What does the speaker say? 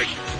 Bye.